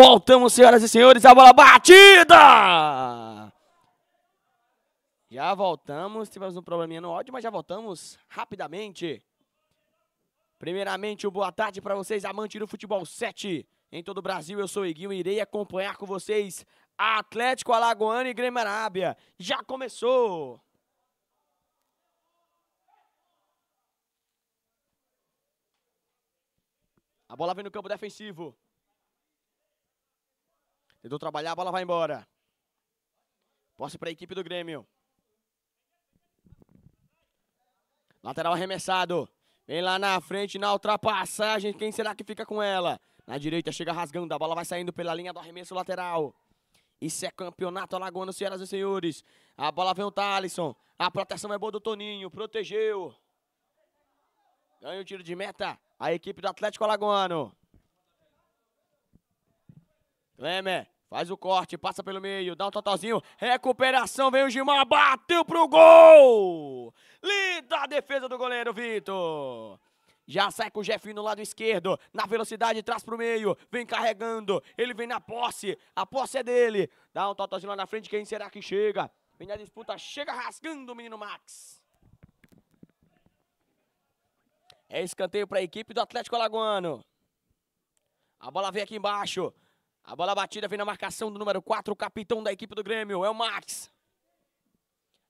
Voltamos, senhoras e senhores, a bola batida! Já voltamos, tivemos um probleminha no áudio, mas já voltamos rapidamente. Primeiramente, um boa tarde para vocês, amantes do futebol 7 em todo o Brasil. Eu sou o Iguinho e irei acompanhar com vocês Atlético Alagoano e Grêmio Arábia. Já começou! A bola vem no campo defensivo. Tentou trabalhar, a bola vai embora. Posse para a equipe do Grêmio. Lateral arremessado. Vem lá na frente, na ultrapassagem. Quem será que fica com ela? Na direita, chega rasgando. A bola vai saindo pela linha do arremesso lateral. Isso é campeonato alagoano, senhoras e senhores. A bola vem o Thalisson. A proteção é boa do Toninho. Protegeu. Ganha o tiro de meta. A equipe do Atlético Alagoano. Klemer. Faz o corte, passa pelo meio, dá um totalzinho. Recuperação, vem o Gilmar, bateu pro gol! Linda a defesa do goleiro Vitor. Já sai com o Jefinho no lado esquerdo, na velocidade, traz pro meio, vem carregando, ele vem na posse, a posse é dele. Dá um totalzinho lá na frente, quem será que chega? Vem na disputa, chega rasgando o menino Max. É escanteio para a equipe do Atlético Alagoano. A bola vem aqui embaixo. A bola batida vem na marcação do número 4, o capitão da equipe do Grêmio, é o Max.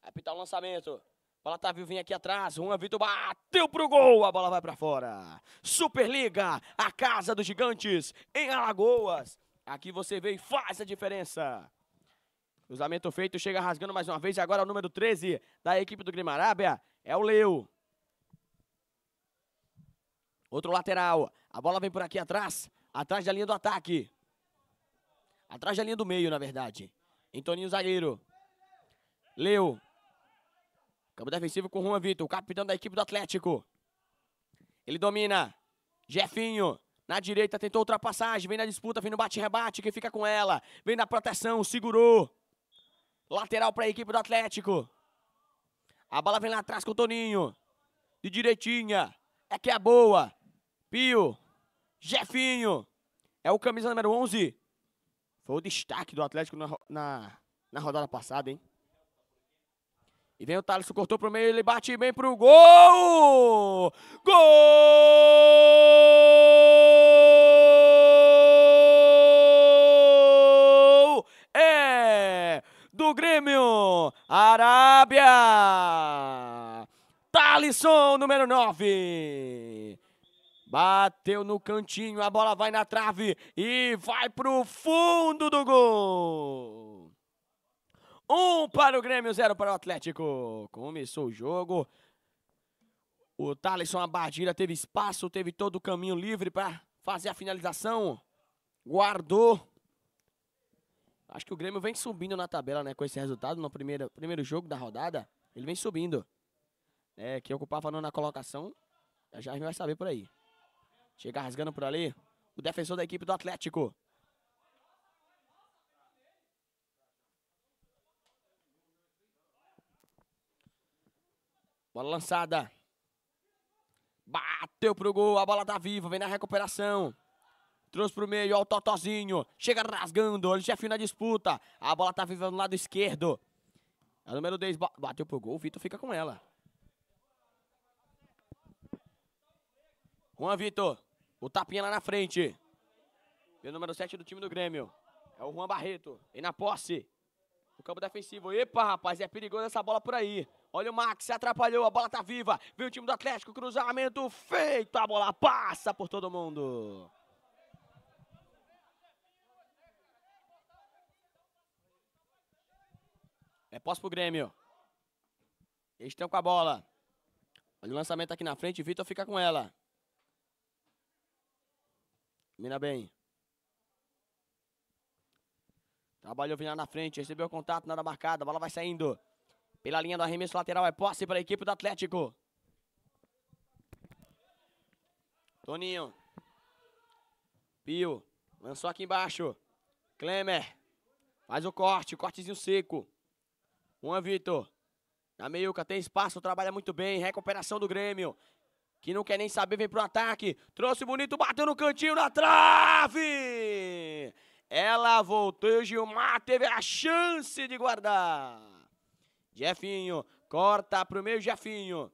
Vai pitar o lançamento. Bola tá vem aqui atrás. Juan Vitor bateu pro gol. A bola vai para fora. Superliga, a casa dos gigantes em Alagoas. Aqui você vê e faz a diferença. Cruzamento feito, chega rasgando mais uma vez. E agora o número 13 da equipe do Grêmio é o Leo. Outro lateral. A bola vem por aqui atrás, atrás da linha do ataque. Atrás da linha do meio, na verdade. Antoninho zagueiro. Leu. Campo defensivo com Juan Vitor, o capitão da equipe do Atlético. Ele domina. Jefinho. Na direita, tentou ultrapassagem. Vem na disputa, vem no bate-rebate. Que fica com ela. Vem na proteção, segurou. Lateral para a equipe do Atlético. A bola vem lá atrás com o Toninho. De direitinha. É que é boa. Pio. Jefinho. É o camisa número 11. Foi o destaque do Atlético na, na, na rodada passada, hein? E vem o Thales, cortou pro meio, ele bate bem pro gol! Gol! É do Grêmio Arábia! Thalisson, número 9. Bateu no cantinho, a bola vai na trave e vai pro fundo do gol. Um para o Grêmio, zero para o Atlético. Começou o jogo. O Thaleson Abadira teve espaço, teve todo o caminho livre para fazer a finalização. Guardou. Acho que o Grêmio vem subindo na tabela, né? Com esse resultado no primeiro, primeiro jogo da rodada. Ele vem subindo. É, que ocupava na colocação. Já a gente vai saber por aí. Chega rasgando por ali. O defensor da equipe do Atlético. Bola lançada. Bateu pro gol. A bola tá viva. Vem na recuperação. Trouxe pro meio. Ó o Totozinho. Chega rasgando. Olha o chefinho na disputa. A bola tá viva no lado esquerdo. A número 10 bateu pro gol. O Vitor fica com ela. Juan Vitor. O tapinha lá na frente. E o número 7 do time do Grêmio. É o Juan Barreto. E na posse. O campo defensivo. Epa, rapaz, é perigoso essa bola por aí. Olha o Max, se atrapalhou, a bola tá viva. Vem o time do Atlético, cruzamento feito. A bola passa por todo mundo. É posse pro Grêmio. Eles estão com a bola. Olha o lançamento aqui na frente, Vitor fica com ela. Mira bem. Trabalhou lá na frente, recebeu o contato, nada marcado, a bola vai saindo. Pela linha do arremesso lateral, é posse para a equipe do Atlético. Toninho. Pio. Lançou aqui embaixo. Klemer. Faz o corte, cortezinho seco. Juan Vitor. Na meiuca, tem espaço, trabalha muito bem. Recuperação do Grêmio que não quer nem saber, vem pro ataque. Trouxe bonito, bateu no cantinho na trave. Ela voltou e o Gilmar teve a chance de guardar. Jefinho, corta pro meio, Jefinho.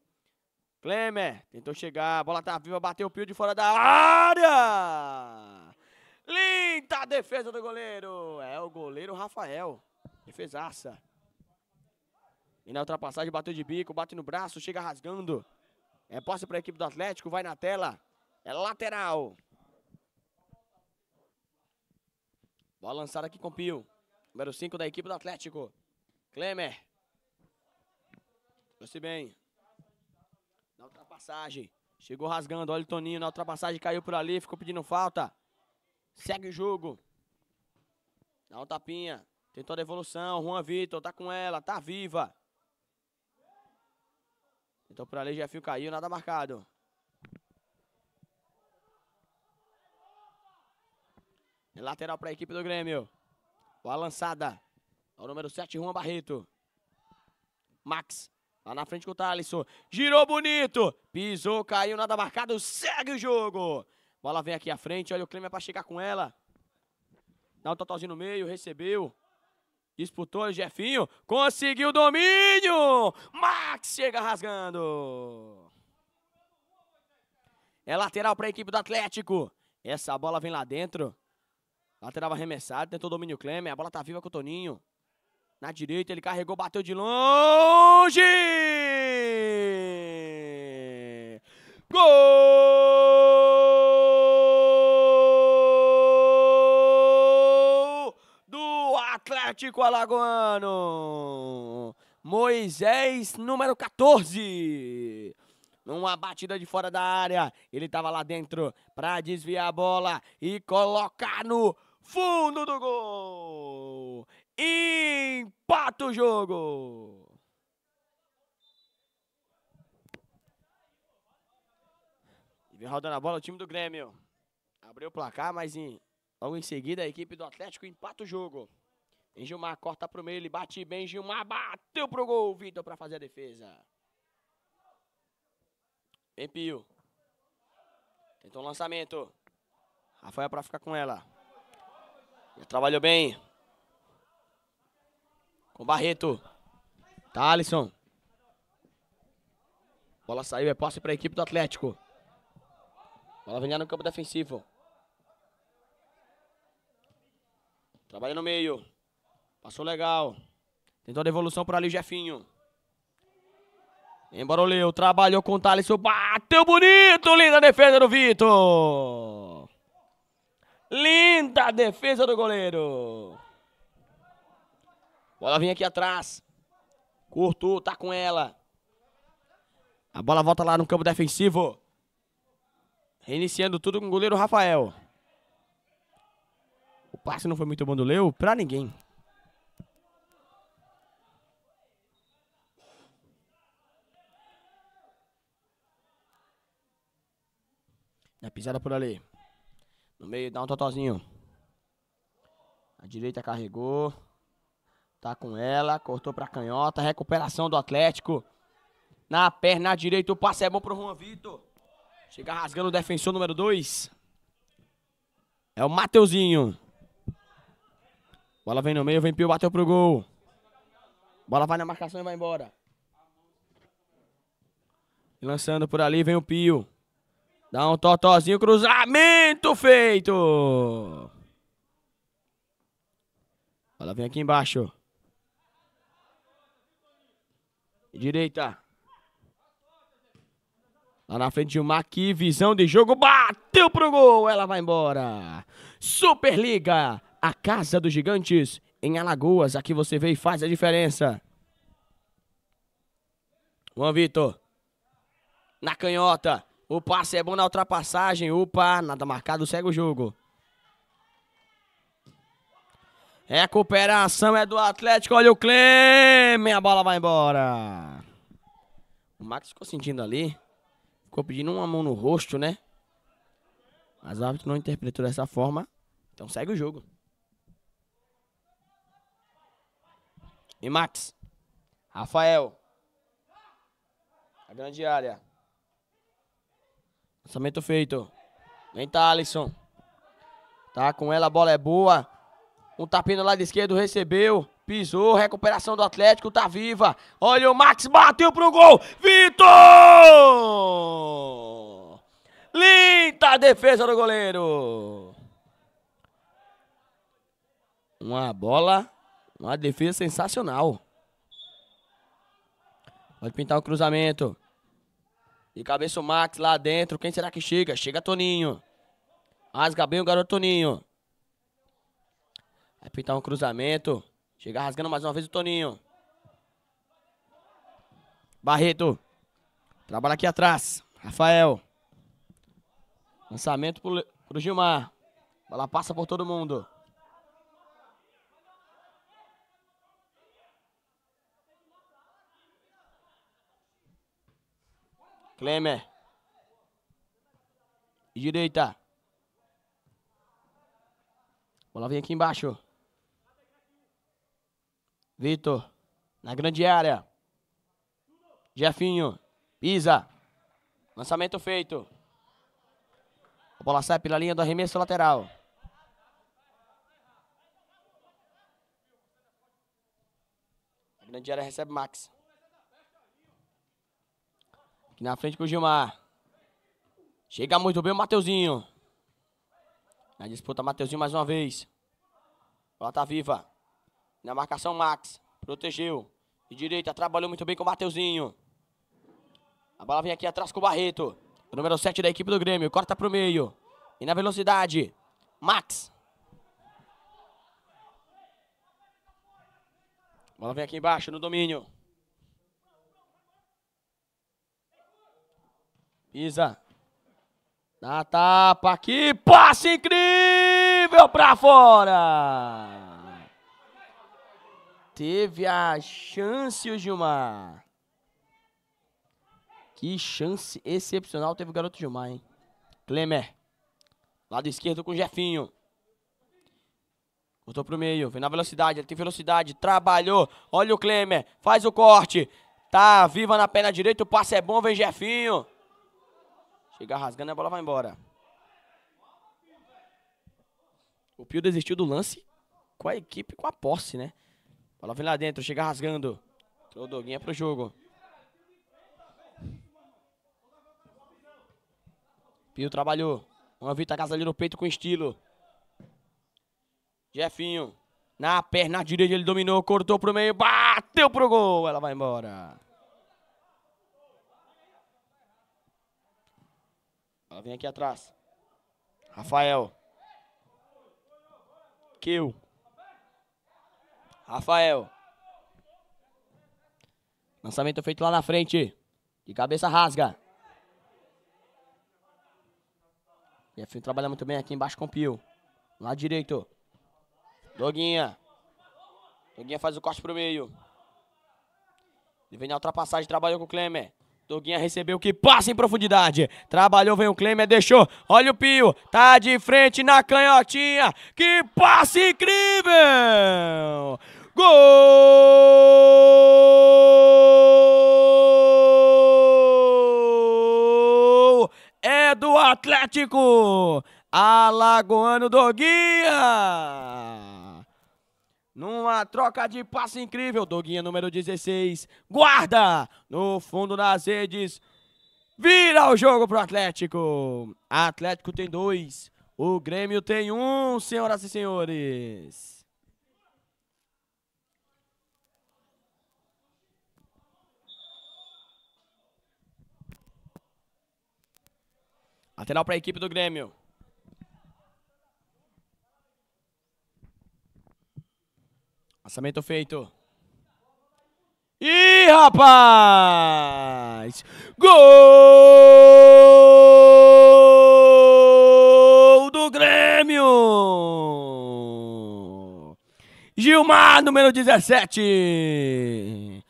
Klemer, tentou chegar, a bola tá viva, bateu o pio de fora da área. Linda defesa do goleiro. É o goleiro Rafael. Defesaça. E na ultrapassagem bateu de bico, bate no braço, chega rasgando. É posse para a equipe do Atlético, vai na tela. É lateral. Bola lançada aqui com Pio. Número 5 da equipe do Atlético. Klemer. Trouxe bem. Na ultrapassagem. Chegou rasgando. Olha o Toninho na ultrapassagem. Caiu por ali. Ficou pedindo falta. Segue o jogo. Dá um tapinha. Tentou a devolução. Juan Vitor tá com ela. Tá viva. Tentou por ali. Jefinho caiu. Nada marcado. É lateral para a equipe do Grêmio. Boa lançada. o número 7, Juan Barreto. Max. Lá na frente com o Thalisson. Girou bonito. Pisou, caiu, nada marcado. Segue o jogo. Bola vem aqui à frente. Olha o Clemer para chegar com ela. Dá um totalzinho no meio. Recebeu. Disputou o Jefinho. Conseguiu o domínio. Max chega rasgando. É lateral para a equipe do Atlético. Essa bola vem lá dentro. Lateral arremessado, tentou domínio Klemer. A bola tá viva com o Toninho. Na direita, ele carregou, bateu de longe! Gol do Atlético Alagoano. Moisés, número 14 numa batida de fora da área. Ele estava lá dentro para desviar a bola e colocar no fundo do gol. Empata o jogo. E vem rodando a bola o time do Grêmio. Abriu o placar, mas em, logo em seguida a equipe do Atlético empata o jogo. Gilmar corta pro meio, ele bate bem. Gilmar bateu pro gol, Vitor, para fazer a defesa. Vem Pio. Tentou um lançamento. Rafael para ficar com ela. Já trabalhou bem. Com Barreto. Thalisson. Bola saiu, é posse para a equipe do Atlético. Bola vem no campo defensivo. Trabalha no meio. Passou legal. Tentou a devolução por ali o Jefinho. Embaroleu, trabalhou com o Thaleson, bateu bonito, linda defesa do Vitor. Linda defesa do goleiro. Bola vem aqui atrás. Curtou, tá com ela. A bola volta lá no campo defensivo. Reiniciando tudo com o goleiro Rafael. O passe não foi muito bom do Leo pra ninguém. Pisada por ali. No meio, dá um totozinho. A direita carregou. Tá com ela. Cortou pra canhota. Recuperação do Atlético. Na perna direita, o passe é bom pro Juan Vitor. Chega rasgando o defensor número 2. É o Mateuzinho. Bola vem no meio, vem Pio, bateu pro gol. Bola vai na marcação e vai embora. Lançando por ali, vem o Pio. Dá um totozinho, cruzamento feito. Ela vem aqui embaixo. Direita. Lá na frente de uma aqui, visão de jogo, bateu pro gol, ela vai embora. Superliga, a casa dos gigantes em Alagoas, aqui você vê e faz a diferença. Juan Vitor, na canhota, o passe é bom na ultrapassagem. Opa, nada marcado, segue o jogo. Recuperação é do Atlético. Olha o Clemen. A bola vai embora. O Max ficou sentindo ali. Ficou pedindo uma mão no rosto, né? Mas o árbitro não interpretou dessa forma. Então segue o jogo. E Max. Rafael. A grande área. Lançamento feito. Vem Thalisson. Tá com ela, a bola é boa. Um tapinha no lado esquerdo, recebeu. Pisou, recuperação do Atlético, tá viva. Olha o Max, bateu pro gol. Vitor! Linda defesa do goleiro. Uma bola, uma defesa sensacional. Pode pintar o cruzamento. De cabeça o Max lá dentro. Quem será que chega? Chega Toninho. Rasga bem o garoto Toninho. Vai pintar um cruzamento. Chega rasgando mais uma vez o Toninho. Barreto. Trabalha aqui atrás. Rafael. Lançamento pro, pro Gilmar. Bola passa por todo mundo. Klemer. Direita. Bola vem aqui embaixo. Vitor. Na grande área. Jefinho. Pisa. Lançamento feito. A bola sai pela linha do arremesso lateral. A grande área recebe Max. Aqui na frente com o Gilmar. Chega muito bem o Mateuzinho. Na disputa, Mateuzinho mais uma vez. Bola tá viva. Na marcação, Max. Protegeu. De direita, trabalhou muito bem com o Mateuzinho. A bola vem aqui atrás com o Barreto. O número 7 da equipe do Grêmio. Corta pro meio. E na velocidade, Max. Bola vem aqui embaixo no domínio. Pisa. Na tapa aqui. Passe incrível pra fora. Teve a chance o Gilmar. Que chance excepcional teve o garoto Gilmar, hein? Klemer. Lado esquerdo com o Jefinho. Cortou pro meio. Vem na velocidade. Ele tem velocidade. Trabalhou. Olha o Klemer. Faz o corte. Tá viva na perna direita. O passe é bom. Vem Jefinho. Chega rasgando e a bola vai embora. O Pio desistiu do lance com a equipe, com a posse, né? Bola vem lá dentro, chega rasgando. O Doguinha pro jogo. Pio trabalhou. Uma Vita casa ali no peito com estilo. Jefinho. Na perna direita ele dominou, cortou pro meio, bateu pro gol. Ela vai embora. Ela vem aqui atrás. Rafael. Kill. Rafael. Lançamento feito lá na frente. De cabeça rasga. Jefinho trabalha muito bem aqui embaixo com o Pio. Lá direito. Doguinha. Doguinha faz o corte pro meio. Ele vem na ultrapassagem, trabalhou com o Klemer. Doguinha recebeu que passa em profundidade. Trabalhou, vem o Klemer, deixou. Olha o Pio. Tá de frente na canhotinha. Que passe incrível! Gol! É do Atlético. Alagoano Doguinha. Numa troca de passe incrível, Doguinha número 16, guarda no fundo das redes, vira o jogo pro Atlético. Atlético tem dois, o Grêmio tem um, senhoras e senhores. Lateral para a equipe do Grêmio. Lançamento feito. Ih, rapaz! Gol do Grêmio! Gilmar, número 17.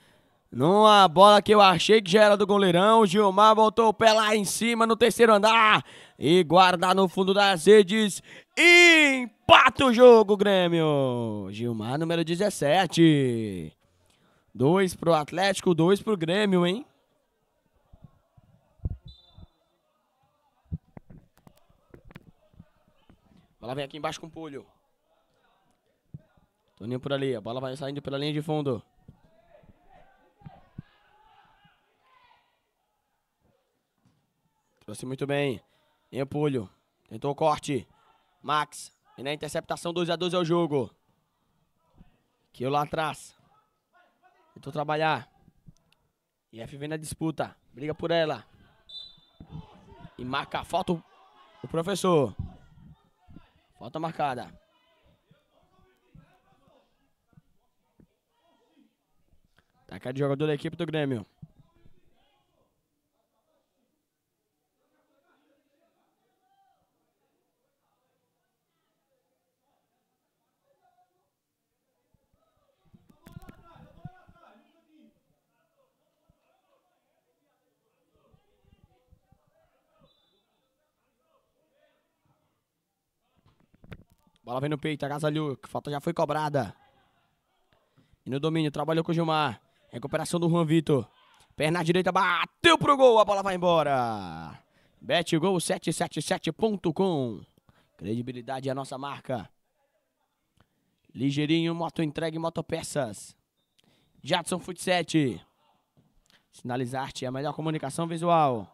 Numa bola que eu achei que já era do goleirão, Gilmar botou o pé lá em cima no terceiro andar e guarda no fundo das redes. Empata o jogo, Grêmio. Gilmar, número 17. Dois pro Atlético, dois pro Grêmio, hein? Bola vem aqui embaixo com o Pulho. Toninho por ali. A bola vai saindo pela linha de fundo. Trouxe muito bem. Empulho. Tentou o corte. Max. E na interceptação 2x2 é o jogo. Kill lá atrás. Tentou trabalhar. IF vem na disputa. Briga por ela. E marca a falta o professor. Falta marcada. Taca de jogador da equipe do Grêmio. Bola vem no peito, agasalhou. Falta já foi cobrada. E no domínio, trabalhou com o Gilmar. Recuperação do Juan Vitor. Perna direita, bateu pro gol. A bola vai embora. BetGol777.com. Credibilidade é a nossa marca. Ligeirinho, moto entregue, motopeças. Jadson Futset. Sinalizarte é a melhor comunicação visual.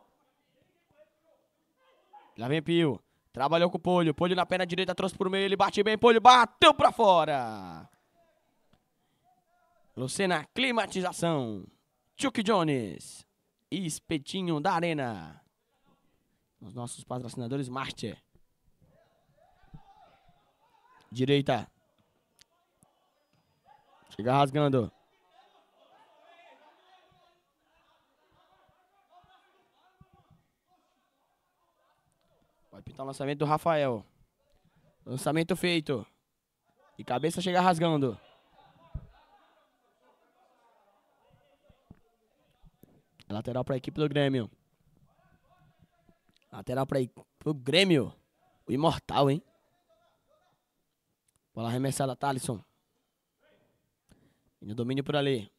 Lá vem Pio. Trabalhou com o Polho. Polho na perna direita, trouxe por meio. Ele bate bem. Polho bateu pra fora. Lucena Climatização. Chuck Jones. Espetinho da Arena. Os nossos patrocinadores Master. Direita. Chega rasgando. Vai pintar o lançamento do Rafael. Lançamento feito. E cabeça chega rasgando. Lateral para a equipe do Grêmio. Lateral para o Grêmio. O imortal, hein? Bola arremessada, Thalisson. E no domínio por ali.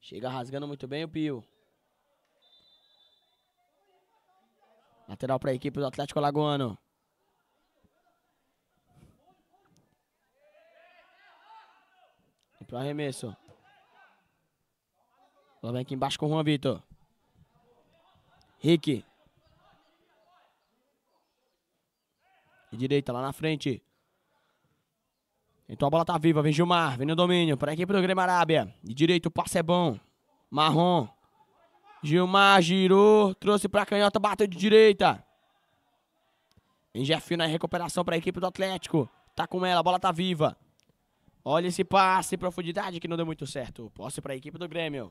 Chega rasgando muito bem o Pio. Lateral para a equipe do Atlético Alagoano. E pro arremesso. Ela vem aqui embaixo com o Juan Vitor. Rick. E direita lá na frente. Então a bola tá viva. Vem Gilmar. Vem no domínio. Para a equipe do Grêmio Arábia. De direito o passe é bom. Marrom. Gilmar girou, trouxe pra canhota, bateu de direita. Jeff na recuperação para a equipe do Atlético. Tá com ela, a bola tá viva. Olha esse passe, profundidade que não deu muito certo. Posse para a equipe do Grêmio.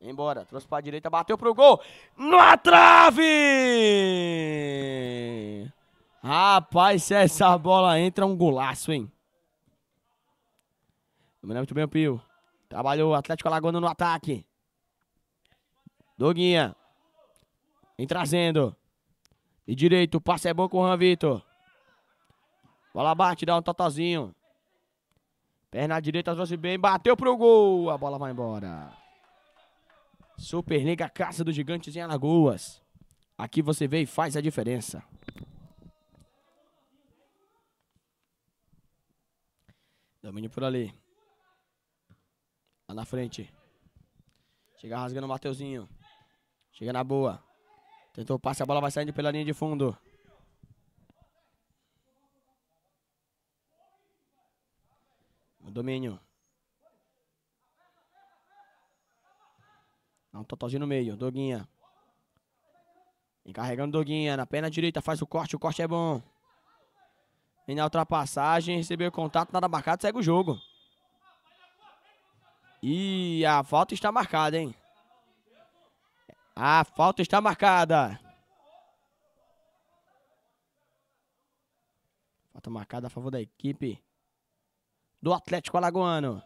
Embora, trouxe pra direita, bateu pro gol. Na trave! Rapaz, se essa bola entra, é um golaço, hein? Dominou muito bem o Pio. Trabalhou o Atlético Alagoano no ataque. Doguinha. Vem trazendo. E direito, o passe é bom com o Juan Vitor. Bola bate, dá um totozinho. Perna direita trouxe bem, bateu pro gol. A bola vai embora. Superliga Casa dos Gigantes em Alagoas. Aqui você vê e faz a diferença. Domínio por ali. Lá na frente. Chega rasgando o Mateuzinho. Chega na boa. Tentou o passe, a bola vai saindo pela linha de fundo. O domínio. Dá um totalzinho no meio. Doguinha. Encarregando Doguinha. Na perna direita faz o corte. O corte é bom. Vem na ultrapassagem. Recebeu o contato. Nada marcado. Segue o jogo. E a falta está marcada, hein? A falta está marcada. Falta marcada a favor da equipe do Atlético Alagoano.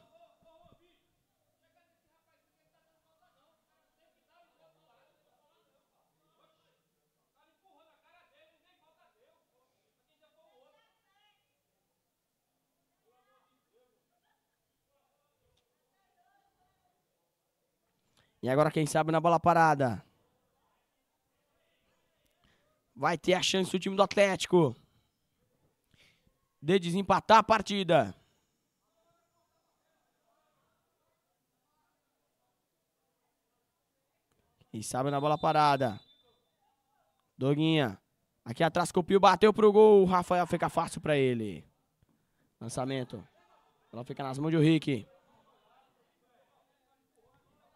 E agora, quem sabe, na bola parada. Vai ter a chance o time do Atlético de desempatar a partida. Quem sabe na bola parada. Doguinha. Aqui atrás, Copio bateu pro gol. O Rafael fica fácil pra ele. Lançamento. Ela fica nas mãos de Rick.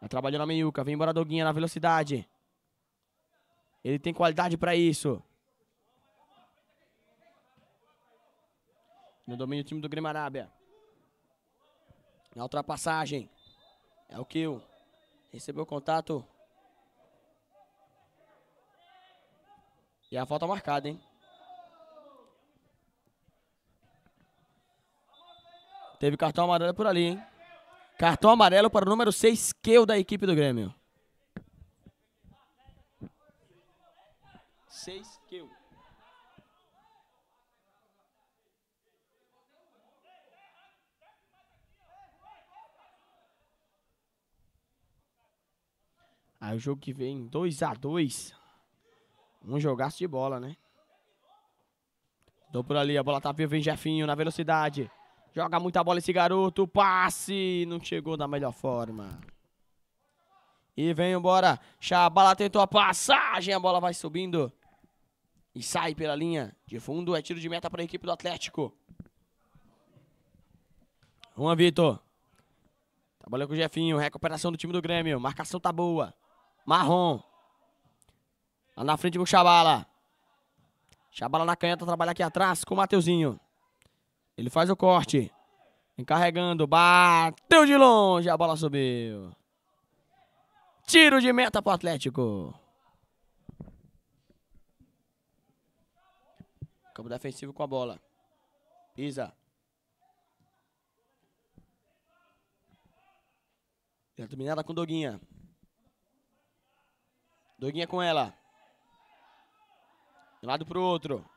Vai trabalhando a meiuca. Vem embora Doguinha na velocidade. Ele tem qualidade pra isso. No domínio do time do Grêmio Arábia. Na ultrapassagem. É o kill. Recebeu o contato. E a falta marcada, hein? Teve cartão amarelo por ali, hein? Cartão amarelo para o número 6, Keu da equipe do Grêmio. 6, Keu. Aí o jogo que vem 2 a 2 Um jogaço de bola, né? Tô por ali, a bola tá viva, vem Jefinho na velocidade. Joga muita bola esse garoto, passe, não chegou da melhor forma. E vem embora, Chabala tentou a passagem, a bola vai subindo. E sai pela linha de fundo, é tiro de meta para a equipe do Atlético. Juan Vitor. Trabalhou com o Jefinho, recuperação do time do Grêmio, marcação tá boa. Marrom. Lá na frente o Chabala. Chabala na canhota, trabalha aqui atrás com o Mateuzinho. Ele faz o corte. Encarregando. Bateu de longe. A bola subiu. Tiro de meta pro Atlético. Campo defensivo com a bola. Isa. Terminada com Doguinha. Doguinha com ela. De um lado pro outro.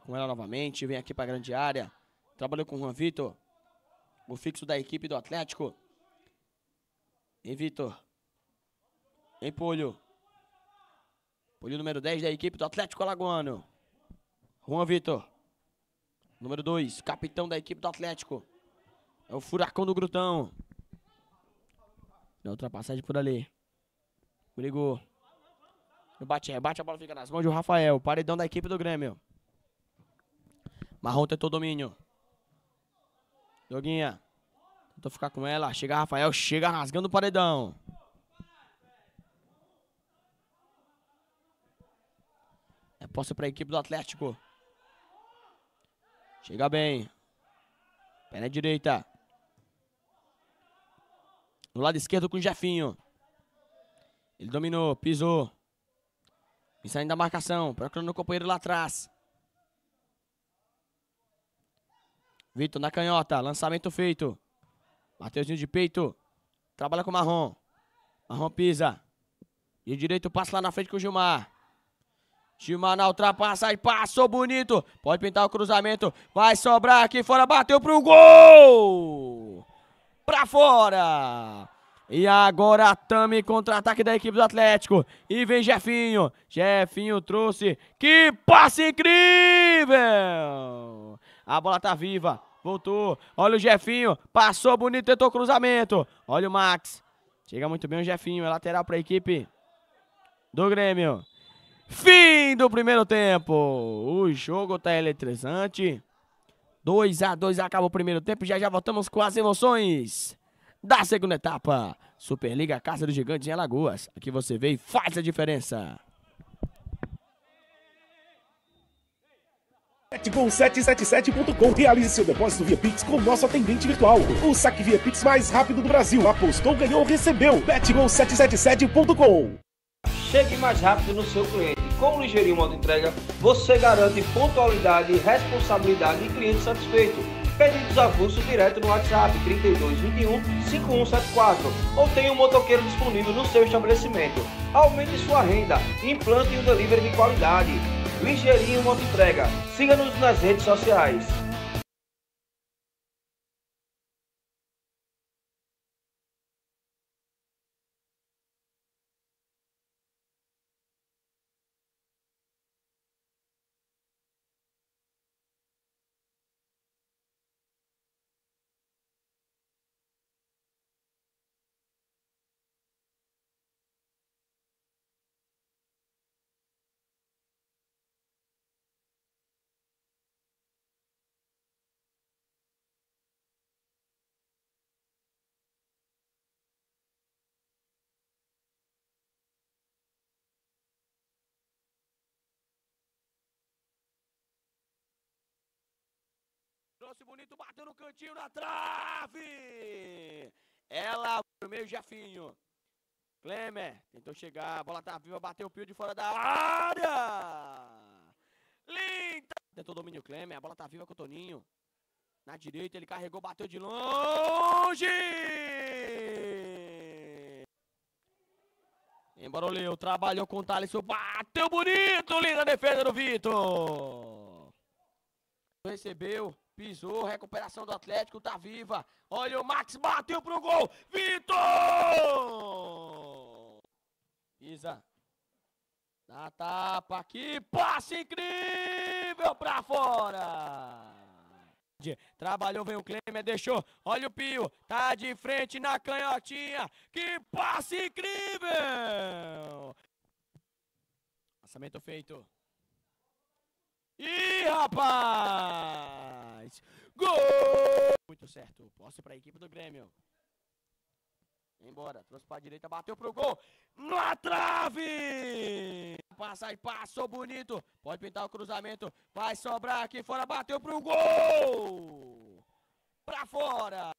Com ela novamente. Vem aqui pra grande área. Trabalhou com o Juan Vitor. O fixo da equipe do Atlético. Em Vitor. Em Polho. Polho número 10 da equipe do Atlético Alagoano. Juan Vitor. Número 2, capitão da equipe do Atlético. É o furacão do Grutão. Na ultrapassagem por ali. Brigou. No bate rebate, a bola fica nas mãos do Rafael. Paredão da equipe do Grêmio. Marrom tentou domínio. Doguinha. Tentou ficar com ela. Chega Rafael. Chega rasgando o paredão. É posse para a equipe do Atlético. Chega bem. Perna direita. No lado esquerdo com o Jefinho. Ele dominou, pisou. E saindo da marcação, procurando o companheiro lá atrás. Vitor na canhota, lançamento feito. Mateuzinho de peito. Trabalha com o Marrom. Marrom pisa. E direito passa lá na frente com o Gilmar. Gilmar na ultrapassa e passou bonito. Pode pintar o cruzamento. Vai sobrar aqui fora. Bateu pro gol. Pra fora. E agora a Tami contra-ataque da equipe do Atlético. E vem Jefinho. Jefinho trouxe. Que passe incrível! A bola tá viva. Voltou. Olha o Jefinho. Passou bonito, tentou cruzamento. Olha o Max. Chega muito bem o Jefinho. É lateral para a equipe do Grêmio. Fim do primeiro tempo. O jogo tá eletrizante. 2 a 2 acaba o primeiro tempo. Já já voltamos com as emoções da segunda etapa. Superliga Casa dos Gigantes em Alagoas. Aqui você vê e faz a diferença. Betbol777.com Realize seu depósito via Pix com nosso atendente virtual. O saque via Pix mais rápido do Brasil. Apostou, ganhou, recebeu. Betbol777.com Chegue mais rápido no seu cliente. Com o Ligeirinho Modo Entrega, você garante pontualidade, responsabilidade e cliente satisfeito. Pedidos avulsos direto no WhatsApp 3221 5174 ou tenha um motoqueiro disponível no seu estabelecimento. Aumente sua renda, implante um delivery de qualidade. Ligeirinho Moto Entrega. Siga-nos nas redes sociais. Bonito, bateu no cantinho na trave. Ela meio, Jefinho. Klemer tentou chegar, a bola tá viva, bateu o pio de fora da área. Linda! Tentou domínio Klemer, a bola tá viva com o Toninho. Na direita ele carregou, bateu de longe. Embaroleu, trabalhou com o Thaleson, bateu bonito, linda defesa do Vitor. Recebeu, pisou, recuperação do Atlético, tá viva. Olha o Max, bateu pro gol, Vitor! Pisa. Dá tapa aqui, passe incrível pra fora. Trabalhou, vem o Klemer, deixou. Olha o Pio, tá de frente na canhotinha. Que passe incrível! Lançamento feito. Ih, rapaz! Gol! Muito certo. Posse para a equipe do Grêmio. Embora, trouxe para a direita, bateu pro gol. Na trave! Passa e passou bonito. Pode pintar o cruzamento. Vai sobrar aqui fora, bateu pro gol! Pra fora!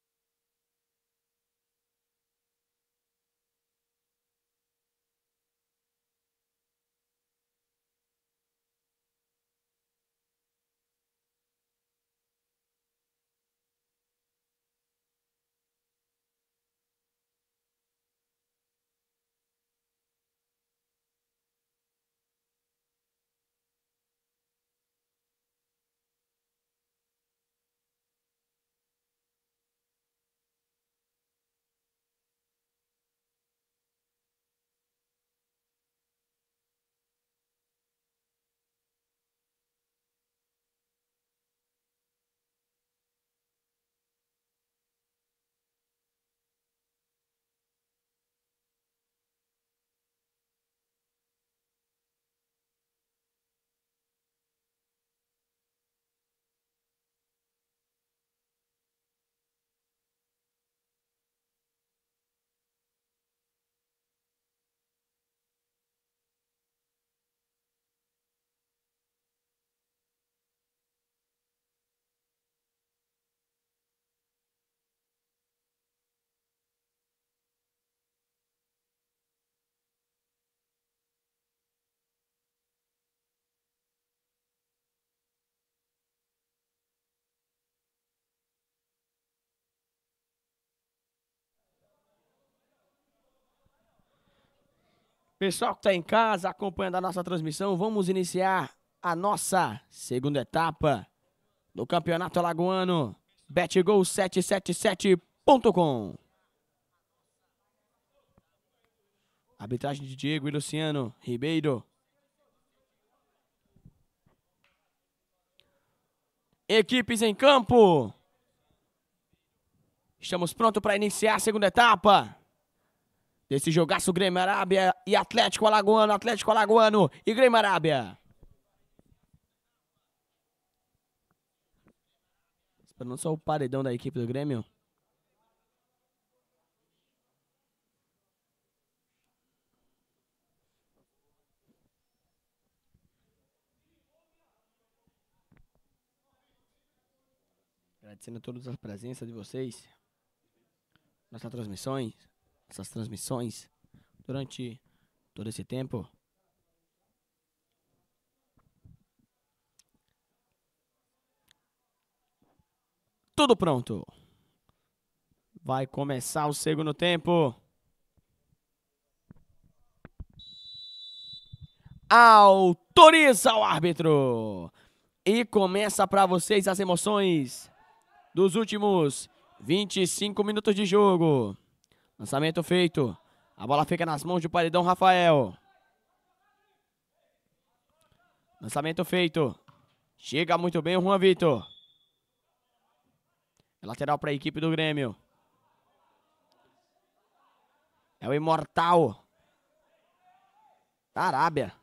Pessoal que está em casa acompanhando a nossa transmissão, vamos iniciar a nossa segunda etapa do Campeonato Alagoano betgol777.com. Arbitragem de Diego e Luciano Ribeiro. Equipes em campo. Estamos prontos para iniciar a segunda etapa desse jogaço Grêmio Arábia e Atlético Alagoano, Atlético Alagoano e Grêmio Arábia. Esperando só o paredão da equipe do Grêmio. Agradecendo a todas as presenças de vocês. Nossas transmissões essas transmissões durante todo esse tempo. Tudo pronto. Vai começar o segundo tempo. Autoriza o árbitro. E começa para vocês as emoções dos últimos 25 minutos de jogo. Lançamento feito. A bola fica nas mãos de paredão Rafael. Lançamento feito. Chega muito bem o Juan Vitor. É lateral para a equipe do Grêmio. É o imortal. Da Arábia.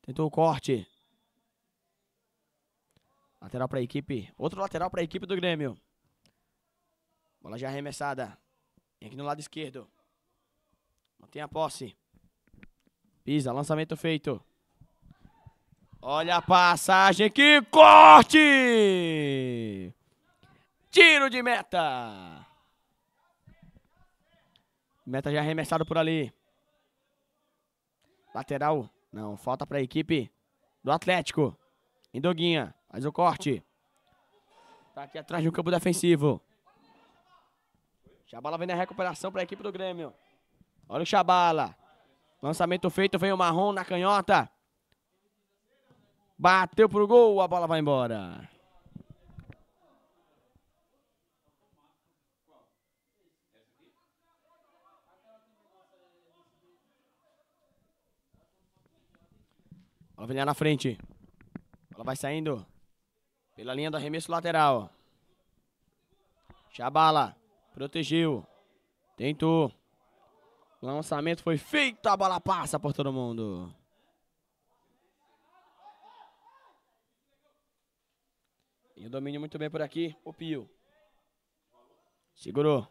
Tentou o corte. Lateral para a equipe. Outro lateral para a equipe do Grêmio. Bola já arremessada. Vem aqui no lado esquerdo. Mantém a posse. Pisa, lançamento feito. Olha a passagem, que corte! Tiro de meta. Meta já arremessado por ali. Lateral. Não, falta para a equipe do Atlético. Indoguinha, faz o corte. Tá aqui atrás do campo defensivo. Chabala vem na recuperação para a equipe do Grêmio. Olha o Chabala. Lançamento feito, vem o Marrom na canhota. Bateu pro gol, a bola vai embora. Bola vem na frente. Ela vai saindo pela linha do arremesso lateral. Chabala. Protegeu. Tentou. Lançamento foi feito. A bola passa por todo mundo. E o domínio muito bem por aqui. O Pio. Segurou.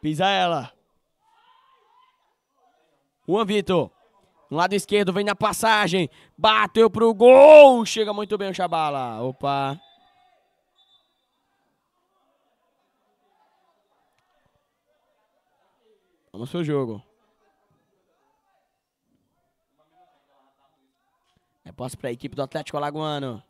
Pisa ela. Juan Vitor. No lado esquerdo vem na passagem. Bateu pro gol. Chega muito bem o Chabala. Opa. Vamos pro jogo. É posse para a equipe do Atlético Alagoano.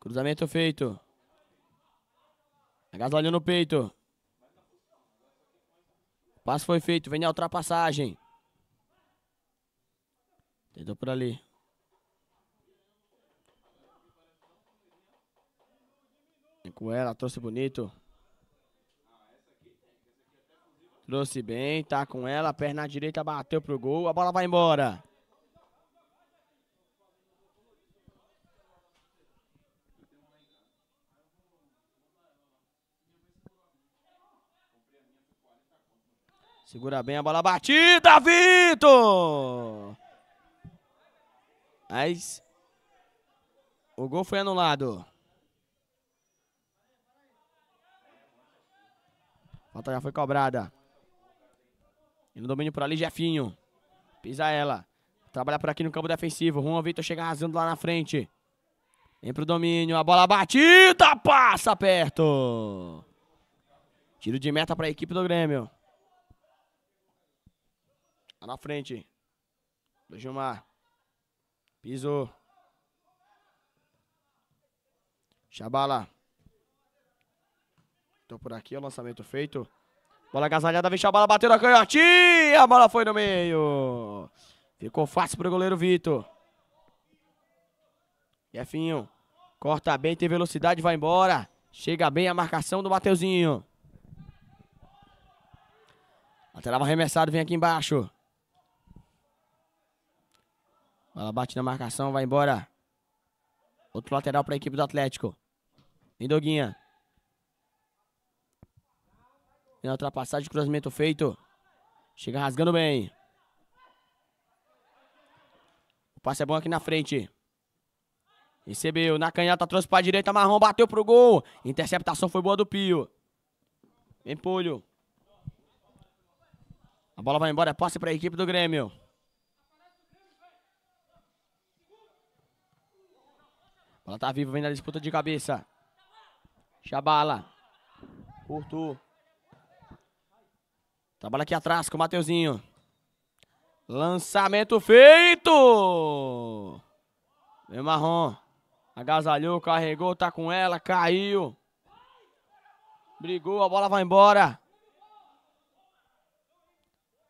Cruzamento feito. Agasalho no peito. Passo foi feito. Vem a ultrapassagem. Tentou por ali. Com ela, trouxe bonito. Trouxe bem, tá com ela, perna direita bateu pro gol, a bola vai embora. Segura bem a bola batida, Vitor! Mas o gol foi anulado. Falta já foi cobrada. E no domínio por ali, Jefinho. Pisa ela. Trabalha por aqui no campo defensivo. Juan Vitor chega arrasando lá na frente. Vem pro domínio. A bola batida. Passa perto. Tiro de meta para a equipe do Grêmio. Lá na frente. Do Gilmar. Pisou. Chabala. Tô por aqui, o lançamento feito. Bola agasalhada, vem Chabala, bateu na canhotinha. A bola foi no meio. Ficou fácil pro goleiro Vitor. Jefinho. Corta bem, tem velocidade, vai embora. Chega bem a marcação do Mateuzinho. Lateral arremessado, vem aqui embaixo. Bola bate na marcação, vai embora. Outro lateral para a equipe do Atlético. Vem a ultrapassagem, cruzamento feito. Chega rasgando bem. O passe é bom aqui na frente. Recebeu, na canhota, trouxe a direita, Marrom, bateu pro gol. Interceptação foi boa do Pio. Vem Pulho. A bola vai embora, é para a equipe do Grêmio. Bola tá viva, vem na disputa de cabeça. Chabala. Curto. Trabalha aqui atrás com o Mateuzinho. Lançamento feito! Vem Marrom. Agasalhou, carregou, tá com ela, caiu. Brigou, a bola vai embora.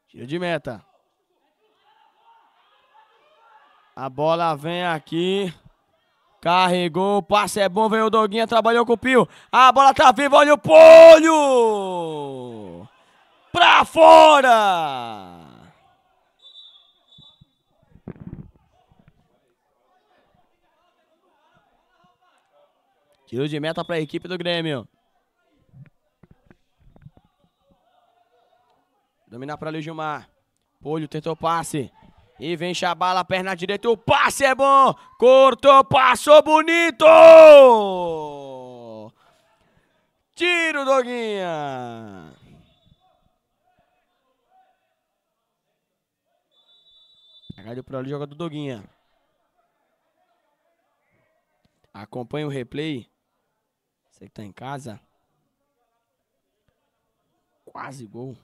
Tiro de meta. A bola vem aqui. Carregou, o passe é bom, vem o Doguinha, trabalhou com o Pio. A bola tá viva, olha o polho! Pra fora! Tiro de meta para a equipe do Grêmio. Dominar para o Gilmar. Polho tentou passe. E vem Chabala, perna direita. O passe é bom. Cortou, passou bonito. Tiro, Doguinha. Cagado por ali, jogador Doguinha. Acompanha o replay. Você que tá em casa. Quase gol.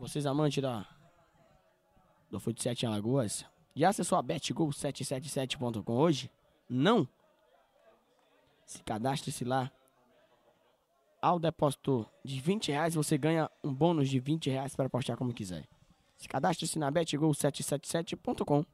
Vocês amantes da do Fute 7 em Alagoas, já acessou a betgol777.com hoje? Não? Se cadastre-se lá. Ao depósito de 20 reais, você ganha um bônus de 20 reais para apostar como quiser. Se cadastre-se na betgol777.com.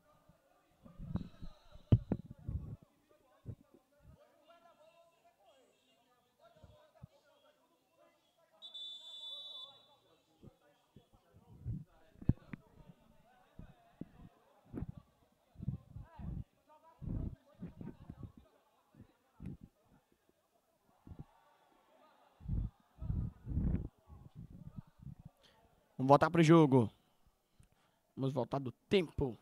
Vamos voltar pro jogo. Vamos voltar do tempo.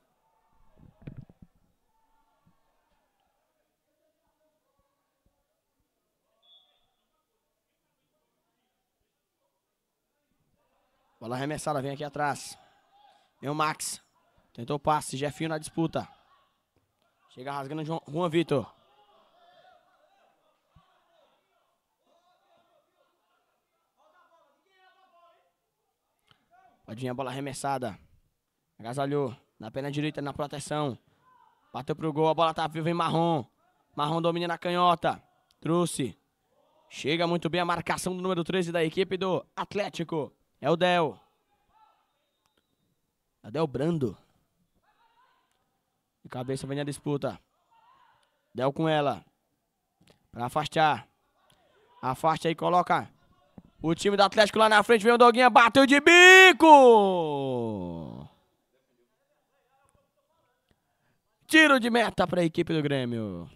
Bola arremessada, vem aqui atrás. Vem o Max. Tentou o passe, Jefinho na disputa. Chega rasgando o Juan Vitor. Vir a bola arremessada. Agasalhou. Na perna direita, na proteção. Bateu pro gol, a bola tá viva em Marrom. Marrom domina na canhota. Trouxe. Chega muito bem a marcação do número 13 da equipe do Atlético. É o Del. É o Del Brando. De cabeça vem a disputa. Del com ela. Pra afastar. Afasta aí, coloca o time do Atlético lá na frente. Vem o Doguinha, bateu de bico! Tiro de meta para a equipe do Grêmio.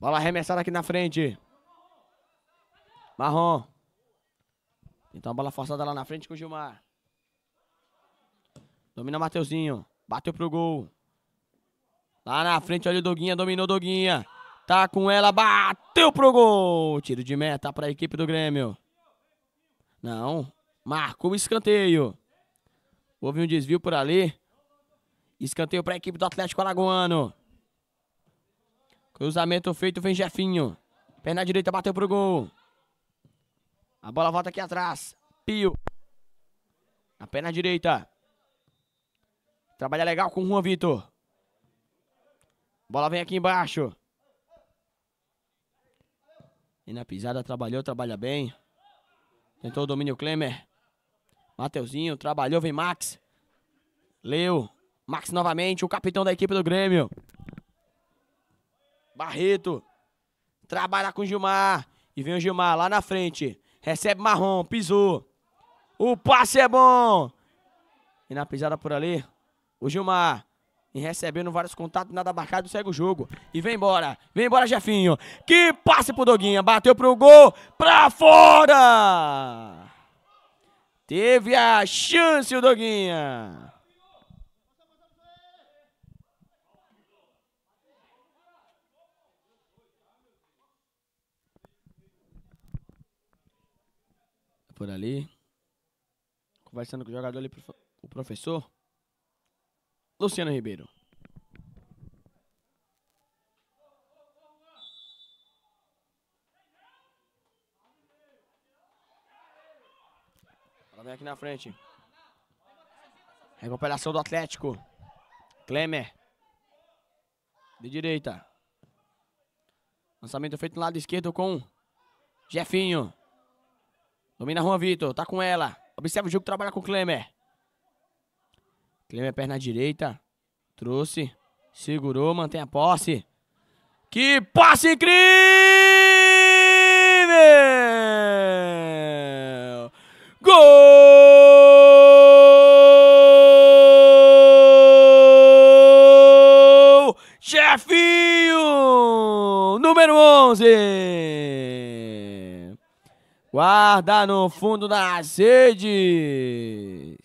Bola arremessada aqui na frente. Marrom. Então a bola forçada lá na frente com o Gilmar. Domina o Mateuzinho. Bateu pro gol. Lá na frente, olha o Doguinha. Dominou o Doguinha. Tá com ela, bateu pro gol. Tiro de meta para a equipe do Grêmio. Não, marcou o escanteio. Houve um desvio por ali. Escanteio para a equipe do Atlético Alagoano. Cruzamento feito, vem Jefinho. Perna direita bateu pro gol. A bola volta aqui atrás. Pio. Na perna direita. Trabalha legal com o Juan Vitor. Bola vem aqui embaixo. E na pisada trabalhou, trabalha bem. Tentou o domínio Klemer. Mateuzinho, trabalhou, vem Max. Leu. Max novamente, o capitão da equipe do Grêmio. Barreto. Trabalha com Gilmar. E vem o Gilmar lá na frente. Recebe marrom, pisou. O passe é bom. E na pisada por ali, o Gilmar. E recebendo vários contatos, nada marcado, segue o jogo. E vem embora. Vem embora, Jefinho. Que passe pro Doguinha. Bateu pro gol. Pra fora! Teve a chance o Doguinha. Por ali. Conversando com o jogador ali, o professor. Luciano Ribeiro. Ela vem aqui na frente. Recuperação do Atlético. Klemer. De direita. Lançamento feito no lado esquerdo com Jefinho. Domina Juan Vitor. Tá com ela. Observa o jogo, trabalha com Klemer. Klemer, é perna direita. Trouxe. Segurou, mantém a posse. Que passe incrível! Gol! Chefinho! Número 11! Guarda no fundo das redes!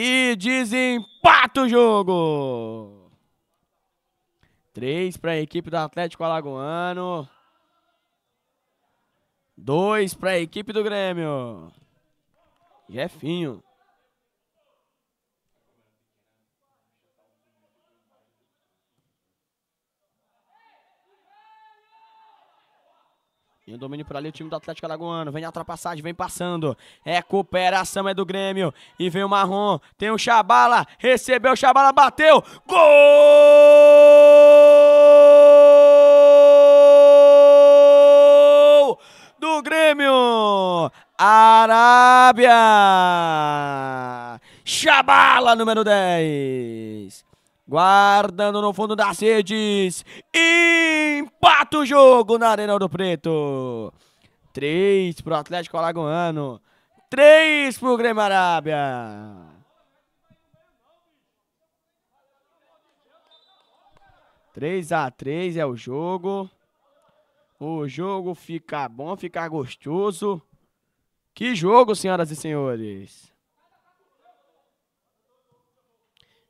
E desempata o jogo. Três para a equipe do Atlético Alagoano. Dois para a equipe do Grêmio. Jefinho. E o domínio por ali, o time do Atlético Alagoano. Vem a ultrapassagem, vem passando. Cooperação, é do Grêmio. E vem o Marrom. Tem o Chabala. Recebeu o Chabala, bateu. Gol! Do Grêmio. Arábia. Chabala, número 10. Guardando no fundo das redes. Empata o jogo na Arena do Preto. Três pro Atlético Alagoano. Três pro Grêmio Arábia. Três a três é o jogo. O jogo fica bom, fica gostoso. Que jogo, senhoras e senhores.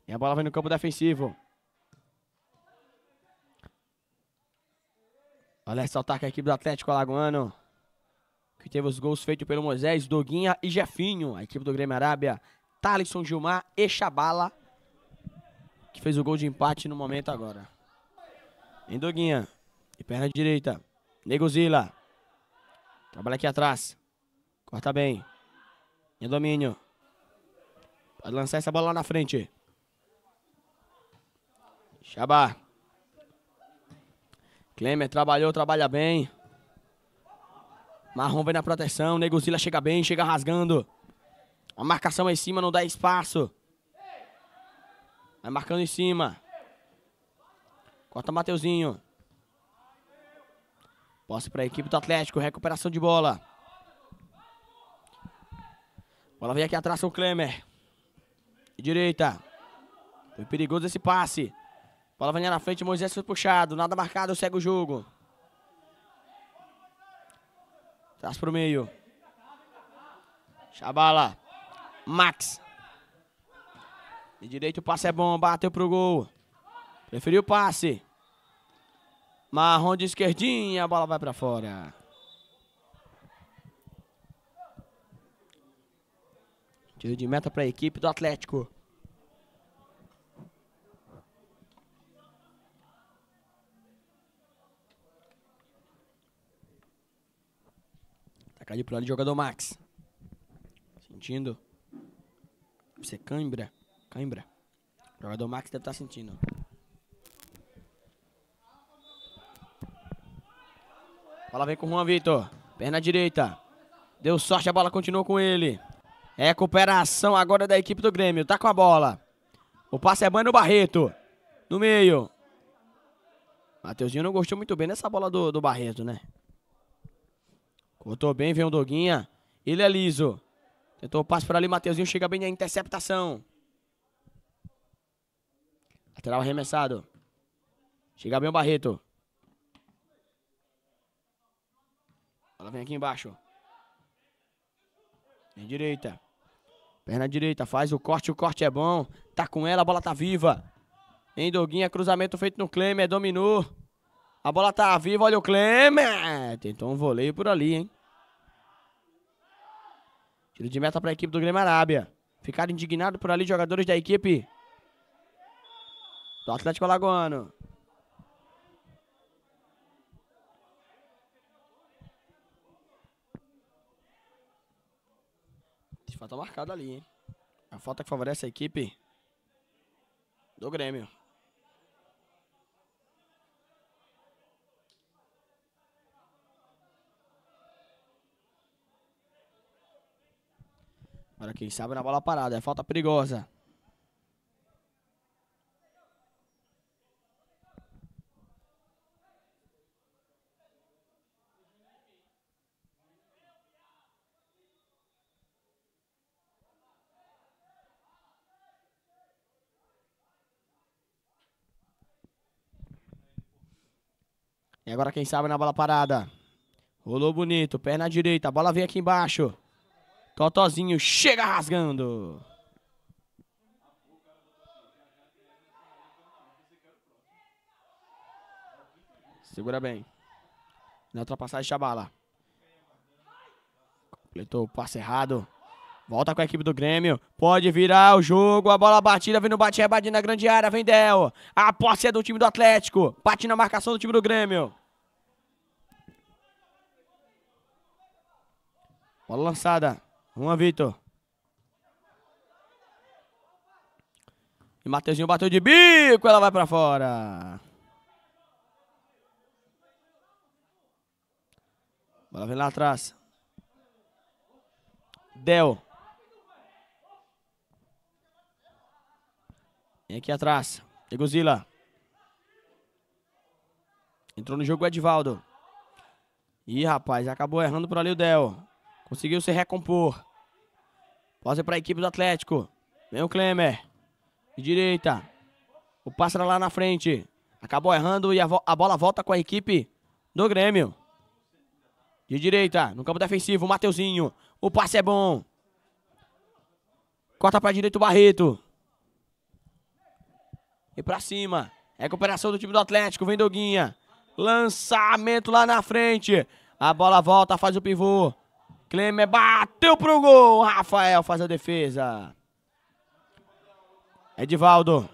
E a bola vai no campo defensivo. Olha esse ataque a equipe do Atlético Alagoano. Que teve os gols feitos pelo Moisés, Doguinha e Jefinho. A equipe do Grêmio Arábia. Thalisson Gilmar e Chabala. Que fez o gol de empate no momento agora. Em Doguinha. E perna direita. Negozila. Trabalha aqui atrás. Corta bem. Em domínio. Pode lançar essa bola lá na frente. Xabá. Klemer trabalhou, trabalha bem. Marrom vem na proteção. Negozila chega bem, chega rasgando. A marcação é em cima, não dá espaço. Vai marcando em cima. Corta Mateuzinho. Posse para a equipe do Atlético. Recuperação de bola. Bola vem aqui atrás com o Klemer. Direita. Foi perigoso esse passe. Bola vem na frente, Moisés foi puxado. Nada marcado, segue o jogo. Traz pro meio. Chabala. Max. De direito o passe é bom, bateu pro gol. Preferiu o passe. Marrom de esquerdinha, a bola vai para fora. Tiro de meta para a equipe do Atlético. Caiu pro lado do jogador Max. Sentindo. Você cãibra. Cãibra. O jogador Max deve estar tá sentindo. Bola vem com o Juan Vitor. Perna direita. Deu sorte, a bola continuou com ele. Recuperação agora da equipe do Grêmio. Tá com a bola. O passe é banho Barreto. No meio. Mateuzinho não gostou muito bem dessa bola do, do Barreto, né? Cortou bem, vem o Doguinha. Ele é liso. Tentou o passe para ali, Mateuzinho chega bem na interceptação. Lateral arremessado. Chega bem o Barreto. Ela vem aqui embaixo. Em direita. Perna direita, faz o corte, o corte é bom. Tá com ela, a bola tá viva. Em Doguinha, cruzamento feito no Klemer, dominou. A bola tá viva, olha o Klemer. Tentou um voleio por ali, hein. Tiro de meta para a equipe do Grêmio Arábia. Ficaram indignados por ali jogadores da equipe do Atlético Alagoano. Falta marcada ali, hein? A falta que favorece a equipe do Grêmio. Agora quem sabe na bola parada, é falta perigosa. E agora quem sabe na bola parada. Rolou bonito, perna direita, a bola vem aqui embaixo. Totozinho chega rasgando. Segura bem. Na ultrapassagem, Chabala. Completou o passe errado. Volta com a equipe do Grêmio. Pode virar o jogo. A bola batida. Vem no bate rebate na grande área. Vem Del. A posse é do time do Atlético. Bate na marcação do time do Grêmio. Bola lançada. Uma, Vitor. E Mateuzinho bateu de bico. Ela vai pra fora. Bola vem lá atrás. Del. Vem aqui atrás. Egozila. Entrou no jogo o Edivaldo. Ih, rapaz, acabou errando por ali o Del. Conseguiu se recompor. Pode para a equipe do Atlético. Vem o Klemer. De direita. O pássaro lá na frente. Acabou errando e a, a bola volta com a equipe do Grêmio. De direita, no campo defensivo, o Mateuzinho. O passe é bom. Corta para direita o Barreto. E para cima. Recuperação do time do Atlético. Vem Doguinha. Lançamento lá na frente. A bola volta, faz o pivô. Klemer bateu pro gol. Rafael faz a defesa. Edivaldo.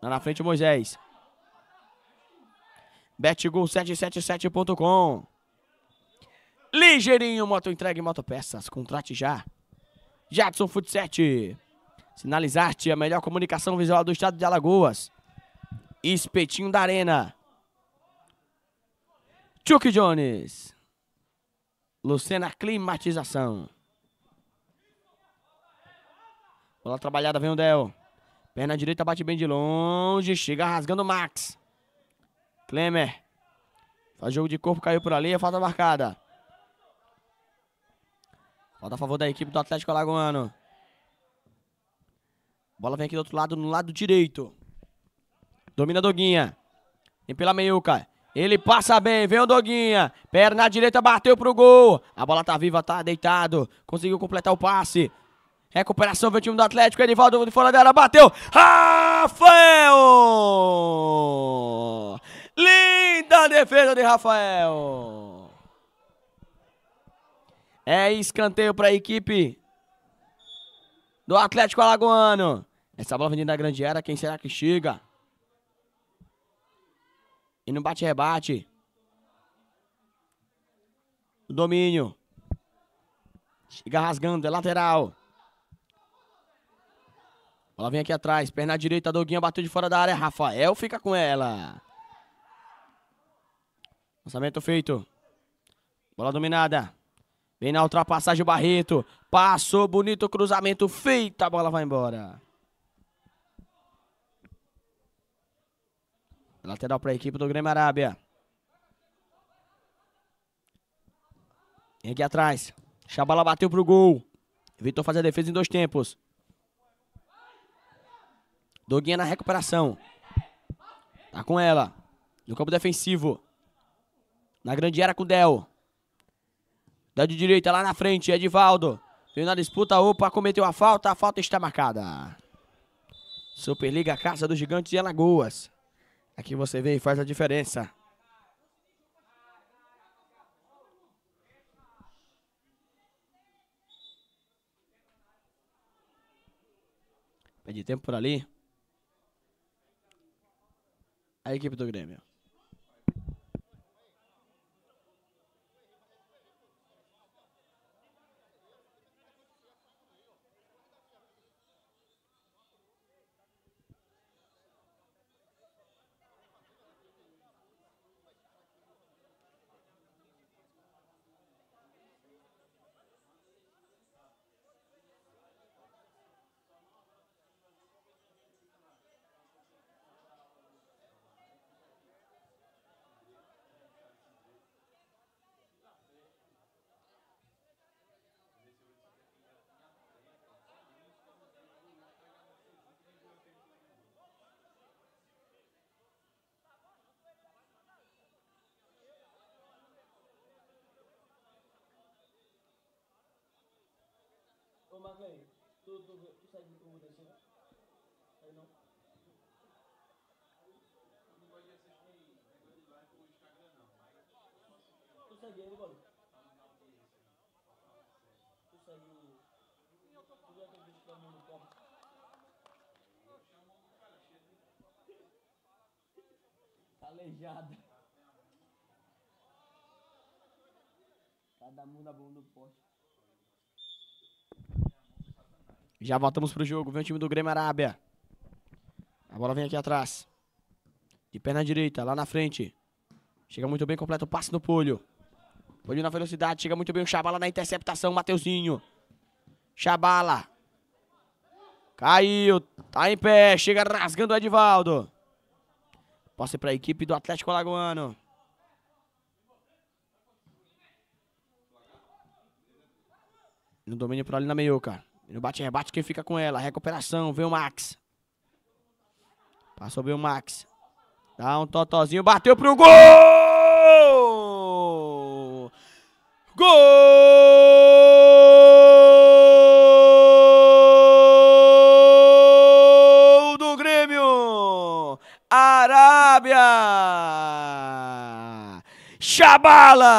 Lá na frente Moisés. Betgol777.com Ligeirinho, moto entrega e motopeças. Contrate já. Jadson Futset. Sinalizarte, a melhor comunicação visual do estado de Alagoas. Espetinho da Arena. Chuck Jones. Lucena Climatização. Bola trabalhada, vem o Del. Perna direita bate bem de longe. Chega rasgando o Max. Klemer. Faz jogo de corpo, caiu por ali, a falta marcada. Falta a favor da equipe do Atlético Alagoano. Bola vem aqui do outro lado, no lado direito. Domina Doguinha. Vem pela meiuca. Ele passa bem, vem o Doguinha. Perna direita, bateu pro gol. A bola tá viva, tá deitado. Conseguiu completar o passe. Recuperação vem o time do Atlético. Edivaldo de fora dela, bateu. Rafael! Linda defesa de Rafael. É escanteio para a equipe do Atlético Alagoano. Essa bola vindo da grande área, quem será que chega? E no bate-rebate. O domínio. Chega rasgando, é lateral. Bola vem aqui atrás, perna direita, Doguinha bateu de fora da área. Rafael fica com ela. Lançamento feito. Bola dominada. Vem na ultrapassagem o Barreto. Passou, bonito cruzamento feito. A bola vai embora. Lateral para a equipe do Grêmio Arábia. Vem aqui atrás. Chabala bateu pro gol. Vitor faz a defesa em dois tempos. Doguinha na recuperação. Tá com ela. No campo defensivo. Na grande área com o Del. Del de direita lá na frente. Edivaldo. Veio na disputa. Opa, cometeu a falta. A falta está marcada. Superliga Casa dos Gigantes de Alagoas. Aqui você vê e faz a diferença. Pede tempo por ali. A equipe do Grêmio. Tu segue o Mudancinho? Aí não? Tu segue ele, mano? Tu segue o... Tu já tem visto da mão no copo? Tá aleijado. Cada mão da bunda do poste. Já voltamos pro jogo. Vem o time do Grêmio Arábia. A bola vem aqui atrás. De perna direita, lá na frente. Chega muito bem, completa o passe no Polho. Polho na velocidade, chega muito bem o Chabala na interceptação, Mateuzinho. Chabala. Caiu, tá em pé, chega rasgando o Edivaldo. Posse para a equipe do Atlético Alagoano. No domínio por ali na meiuca. No bate-rebate, quem fica com ela? Recuperação, vem o Max. Passou bem o Max. Dá um totozinho, bateu pro gol! Gol do Grêmio! Arábia! Chabala!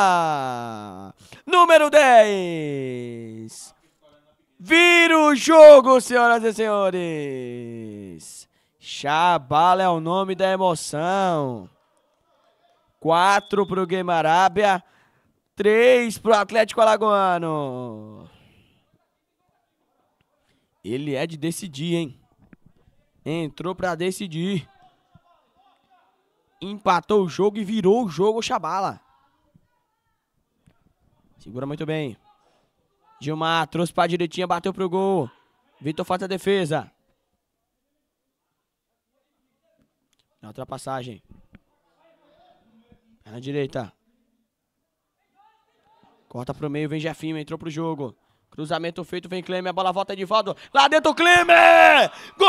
Número 10! Vira o jogo, senhoras e senhores! Chabala é o nome da emoção. 4 pro Game Arábia, 3 pro Atlético Alagoano. Ele é de decidir, hein? Entrou pra decidir. Empatou o jogo e virou o jogo o Chabala. Segura muito bem. Gilmar trouxe pra direitinha, bateu pro gol. Vitor faz a defesa. Na ultrapassagem. Na direita. Corta pro meio, vem Jefinho, entrou pro jogo. Cruzamento feito, vem Klemer, a bola volta de volta. Lá dentro o Klemer! Gol!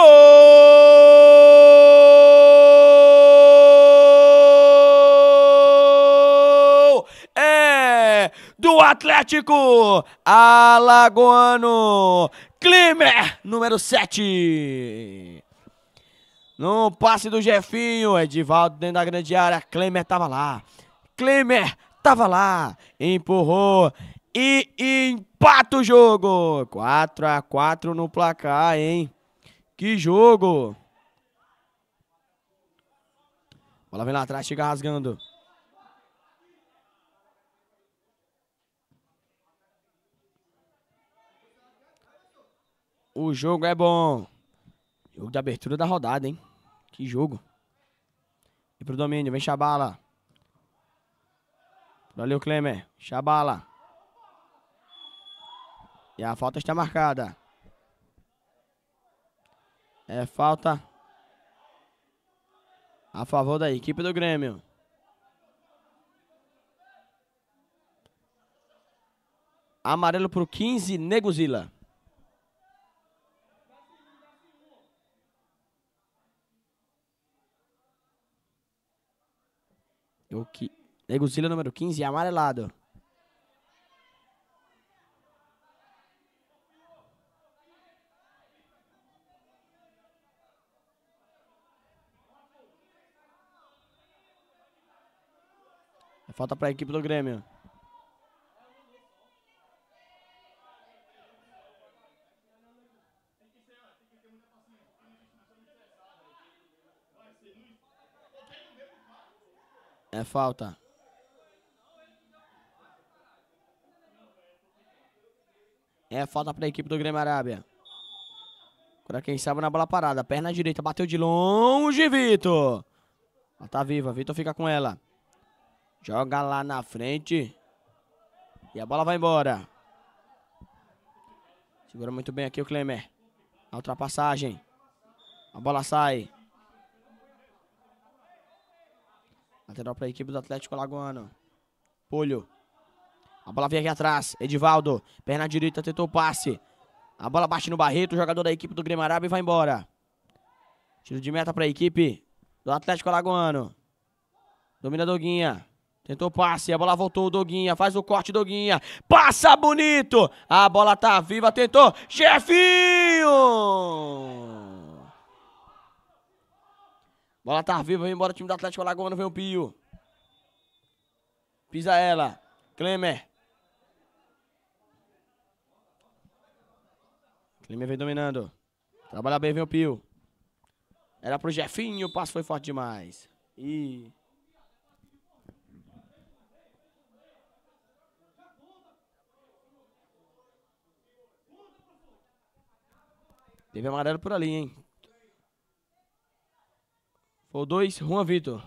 É do Atlético Alagoano. Klemer, número 7. No passe do Jefinho, Edivaldo dentro da grande área, Klemer tava lá. Klemer tava lá, empurrou e empata o jogo. 4 a 4 no placar, hein? Que jogo! Bola vem lá atrás, chega rasgando. O jogo é bom. Jogo de abertura da rodada, hein? Que jogo. E pro domínio, vem Chabala. Valeu, Klemer. Chabala. E a falta está marcada. É falta a favor da equipe do Grêmio. Amarelo pro 15, Negozila. O que... Negozila número 15, amarelado. Falta para a equipe do Grêmio. É falta. É falta para a equipe do Grêmio Arábia. Agora quem sabe na bola parada. Perna direita, bateu de longe, Vitor. Ela tá viva, Vitor fica com ela. Joga lá na frente. E a bola vai embora. Segura muito bem aqui o Klemer. A ultrapassagem. A bola sai. Lateral para a equipe do Atlético Alagoano. Polho. A bola vem aqui atrás. Edivaldo. Perna direita, tentou o passe. A bola bate no Barreto. O jogador da equipe do Grêmio Arábia vai embora. Tiro de meta para a equipe do Atlético Alagoano. Domina Doguinha. Tentou passe, a bola voltou, Doguinha, faz o corte, Doguinha. Passa bonito! A bola tá viva, tentou. Jefinho! Bola tá viva, vem embora time do Atlético Alagoano, vem o Pio. Pisa ela. Klemer. Klemer vem dominando. Trabalha bem, vem o Pio. Era pro Jefinho, o passo foi forte demais. E... Teve amarelo por ali, hein? Foi o dois, Juan Vitor.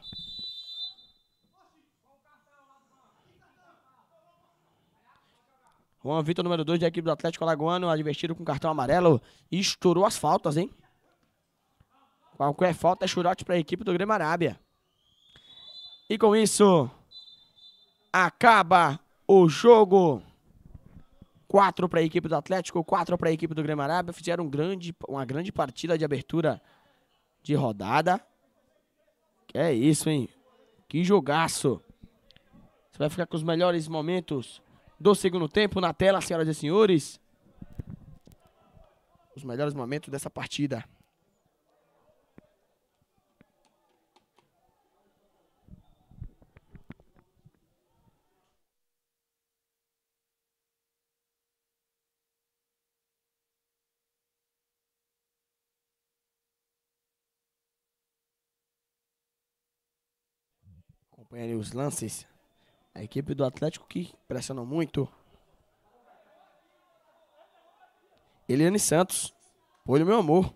Juan Vitor, número 2 da equipe do Atlético Alagoano, advertido com cartão amarelo estourou as faltas, hein? Qualquer falta é churote para a equipe do Grêmio Arábia. E com isso, acaba o jogo. 4 para a equipe do Atlético, 4 para a equipe do Grêmio Arábia. Fizeram um grande, uma grande partida de abertura de rodada. É isso, hein? Que jogaço. Você vai ficar com os melhores momentos do segundo tempo na tela, senhoras e senhores. Os melhores momentos dessa partida. Acompanharem os lances. A equipe do Atlético que pressionou muito. Eliane Santos. Olho, meu amor.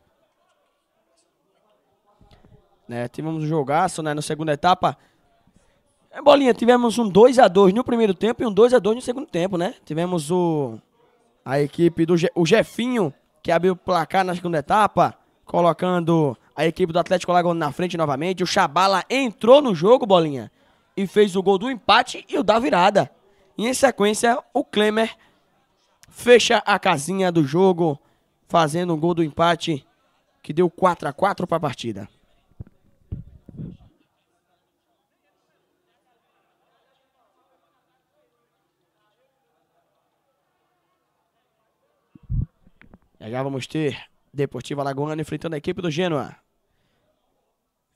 Né, tivemos um jogaço né, na segunda etapa. É, Bolinha, tivemos um 2x2 no primeiro tempo e um 2x2 no segundo tempo, né? Tivemos o a equipe do o Jefinho, que abriu o placar na segunda etapa, colocando a equipe do Atlético Alagoano na frente novamente. O Chabala entrou no jogo, Bolinha e fez o gol do empate e o da virada. E em sequência, o Klemer fecha a casinha do jogo, fazendo o gol do empate, que deu 4 a 4 para a partida. Já vamos ter Deportiva Alagoana enfrentando a equipe do Genoa.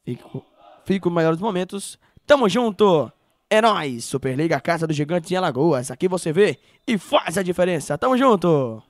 Fico, fico maiores momentos Tamo junto. É nóis. Superliga Casa do Gigante em Alagoas. Aqui você vê e faz a diferença. Tamo junto.